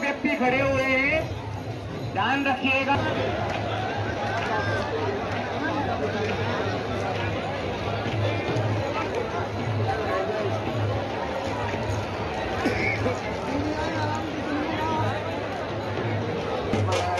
व्यक्ति खड़े हुए हैं। ध्यान रखिएगा। अभी